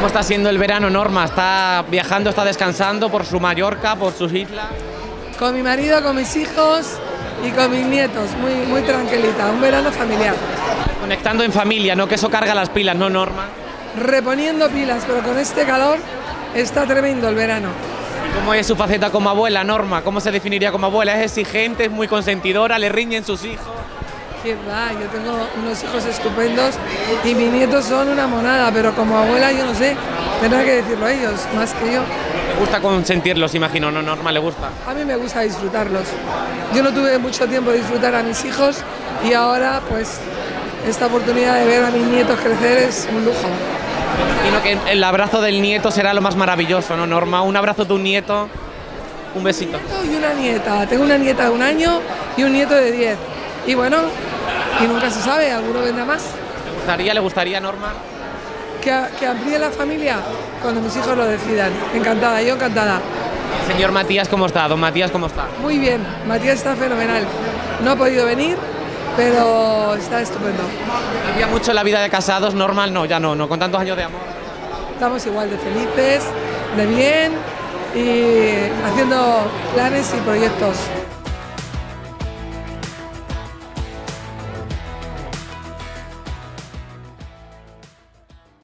¿Cómo está siendo el verano, Norma? ¿Está viajando, está descansando por su Mallorca, por sus islas? Con mi marido, con mis hijos y con mis nietos, muy, muy tranquilita, un verano familiar. Conectando en familia, ¿no? Que eso carga las pilas, ¿no, Norma? Reponiendo pilas, pero con este calor está tremendo el verano. ¿Cómo es su faceta como abuela, Norma? ¿Cómo se definiría como abuela? ¿Es exigente, es muy consentidora, le riñen sus hijos? Qué va, yo tengo unos hijos estupendos y mis nietos son una monada, pero como abuela yo no sé, tendrá que decirlo a ellos, más que yo. Le gusta consentirlos, imagino, ¿no, Norma? ¿Le gusta? A mí me gusta disfrutarlos. Yo no tuve mucho tiempo de disfrutar a mis hijos y ahora pues esta oportunidad de ver a mis nietos crecer es un lujo. Imagino que el abrazo del nieto será lo más maravilloso, ¿no, Norma? Un abrazo de un nieto, un besito. Y una nieta, tengo una nieta de un año y un nieto de 10. Y bueno, y nunca se sabe, alguno vendrá más. ¿Le gustaría, le gustaría, Norma? Que, que amplíe la familia cuando mis hijos lo decidan. Encantada, yo encantada. Señor Matías, ¿cómo está? Don Matías, ¿cómo está? Muy bien, Matías está fenomenal. No ha podido venir, pero está estupendo. ¿Cambia mucho la vida de casados? Normal, no, ya no, no, con tantos años de amor. Estamos igual de felices, de bien y haciendo planes y proyectos.